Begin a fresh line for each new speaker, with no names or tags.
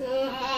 あ